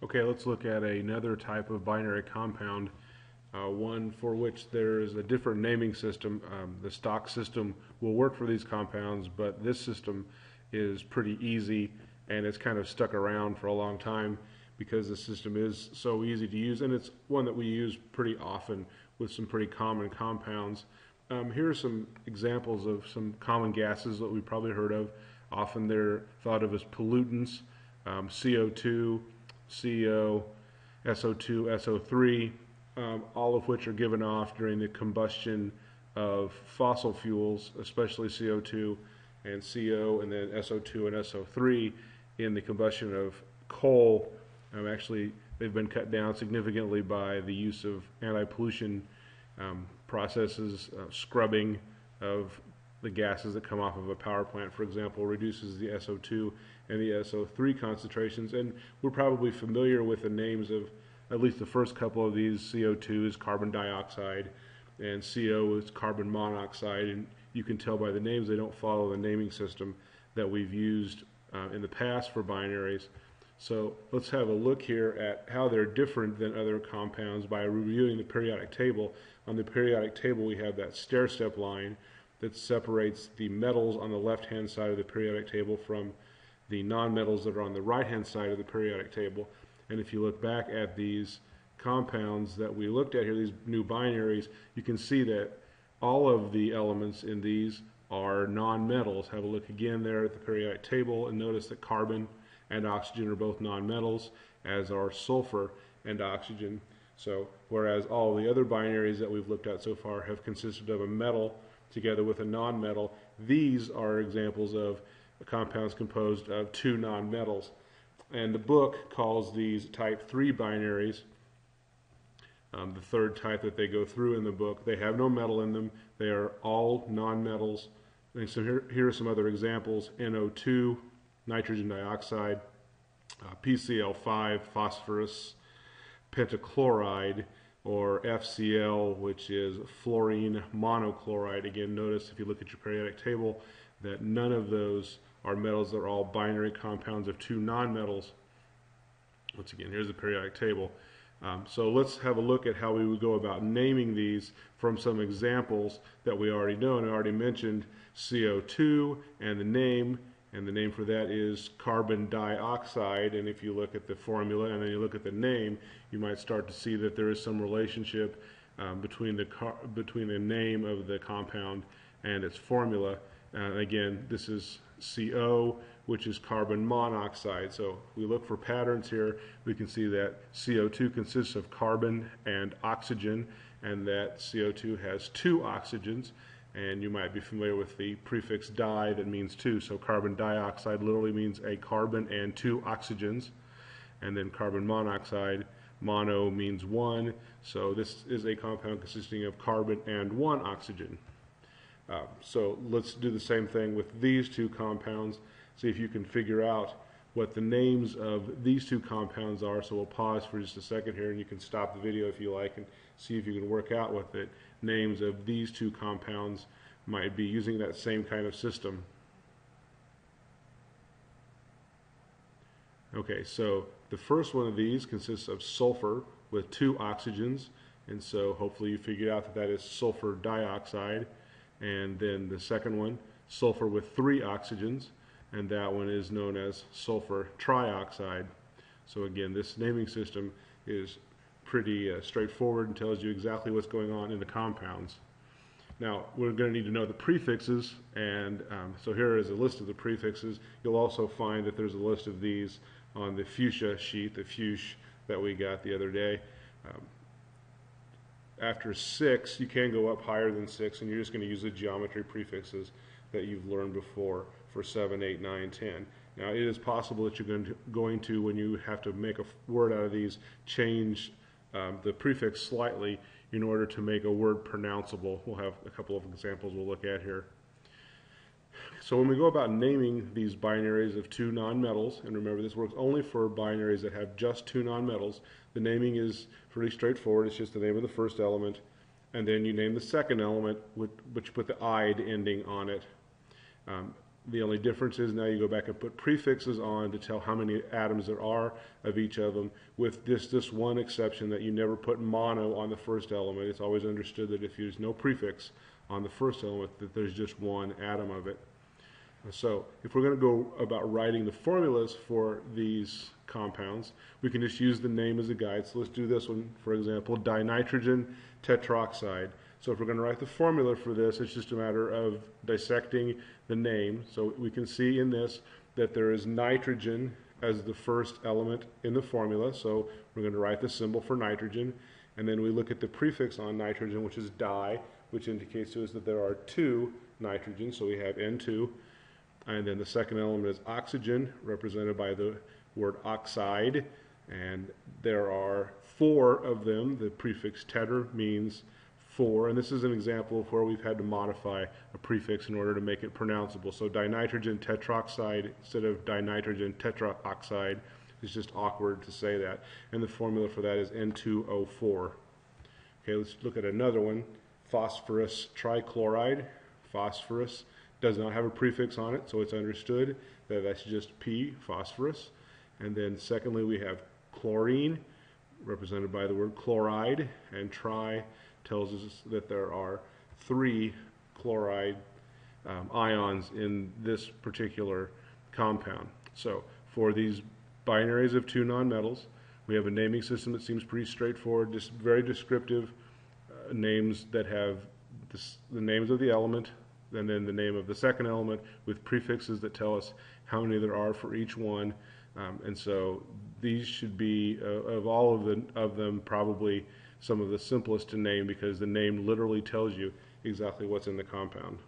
Okay, let's look at another type of binary compound, uh, one for which there is a different naming system. Um, the stock system will work for these compounds, but this system is pretty easy and it's kind of stuck around for a long time because the system is so easy to use and it's one that we use pretty often with some pretty common compounds. Um, here are some examples of some common gases that we've probably heard of. Often they're thought of as pollutants, um, CO2, CO, SO2, SO3, um, all of which are given off during the combustion of fossil fuels, especially CO2 and CO, and then SO2 and SO3 in the combustion of coal. Um, actually, they've been cut down significantly by the use of anti-pollution um, processes, uh, scrubbing of the gases that come off of a power plant, for example, reduces the SO2 and the SO3 concentrations. And we're probably familiar with the names of at least the first couple of these. CO2 is carbon dioxide, and CO is carbon monoxide. And you can tell by the names they don't follow the naming system that we've used uh, in the past for binaries. So let's have a look here at how they're different than other compounds by reviewing the periodic table. On the periodic table, we have that stair-step line that separates the metals on the left-hand side of the periodic table from the nonmetals that are on the right-hand side of the periodic table. And if you look back at these compounds that we looked at here, these new binaries, you can see that all of the elements in these are nonmetals. Have a look again there at the periodic table and notice that carbon and oxygen are both nonmetals, as are sulfur and oxygen. So whereas all the other binaries that we've looked at so far have consisted of a metal together with a nonmetal, these are examples of compounds composed of two nonmetals. And the book calls these type 3 binaries. Um, the third type that they go through in the book, they have no metal in them. They are all nonmetals. And so here, here are some other examples. NO2, nitrogen dioxide, uh, PCl5, phosphorus, pentachloride, or FCl, which is fluorine monochloride. Again, notice if you look at your periodic table that none of those are metals. They're all binary compounds of two nonmetals. Once again, here's the periodic table. Um, so let's have a look at how we would go about naming these from some examples that we already know. And I already mentioned CO2 and the name and the name for that is carbon dioxide. And if you look at the formula and then you look at the name, you might start to see that there is some relationship um, between the between the name of the compound and its formula. Uh, again, this is CO, which is carbon monoxide. So we look for patterns here. We can see that CO2 consists of carbon and oxygen, and that CO2 has two oxygens and you might be familiar with the prefix di that means two. So carbon dioxide literally means a carbon and two oxygens, and then carbon monoxide, mono means one. So this is a compound consisting of carbon and one oxygen. Uh, so let's do the same thing with these two compounds. See if you can figure out what the names of these two compounds are. So we'll pause for just a second here and you can stop the video if you like and see if you can work out with the names of these two compounds might be using that same kind of system. Okay, so the first one of these consists of sulfur with two oxygens, and so hopefully you figured out that that is sulfur dioxide. And then the second one, sulfur with three oxygens, and that one is known as sulfur trioxide. So again, this naming system is pretty uh, straightforward and tells you exactly what's going on in the compounds. Now, we're going to need to know the prefixes, and um, so here is a list of the prefixes. You'll also find that there's a list of these on the fuchsia sheet, the fuchs that we got the other day. Um, after six, you can go up higher than six, and you're just going to use the geometry prefixes that you've learned before for seven, eight, nine, ten. Now, it is possible that you're going to, going to when you have to make a word out of these, change um, the prefix slightly in order to make a word pronounceable. We'll have a couple of examples we'll look at here. So when we go about naming these binaries of two nonmetals, and remember this works only for binaries that have just two nonmetals, the naming is pretty straightforward. It's just the name of the first element, and then you name the second element, which, you put the "ide" ending on it. Um, The only difference is now you go back and put prefixes on to tell how many atoms there are of each of them, with this, this one exception that you never put mono on the first element. It's always understood that if there's no prefix on the first element, that there's just one atom of it. So if we're going to go about writing the formulas for these compounds, we can just use the name as a guide. So let's do this one, for example, dinitrogen tetroxide. So if we're going to write the formula for this, it's just a matter of dissecting the name. So we can see in this that there is nitrogen as the first element in the formula. So we're going to write the symbol for nitrogen. And then we look at the prefix on nitrogen, which is di, which indicates to us that there are two nitrogens. So we have N2. And then the second element is oxygen, represented by the word oxide. And there are four of them. The prefix tetra means four. And this is an example of where we've had to modify a prefix in order to make it pronounceable. So dinitrogen tetroxide instead of dinitrogen tetraoxide is just awkward to say that. And the formula for that is N2O4. Okay, let's look at another one. Phosphorus trichloride. Phosphorus does not have a prefix on it, so it's understood that that's just P, phosphorus. And then secondly, we have chlorine, represented by the word chloride, and tri tells us that there are three chloride um, ions in this particular compound. So for these binaries of two nonmetals, we have a naming system that seems pretty straightforward, just very descriptive uh, names that have this, the names of the element, and then the name of the second element with prefixes that tell us how many there are for each one. Um, and so these should be, uh, of all of, the, of them, probably some of the simplest to name because the name literally tells you exactly what's in the compound.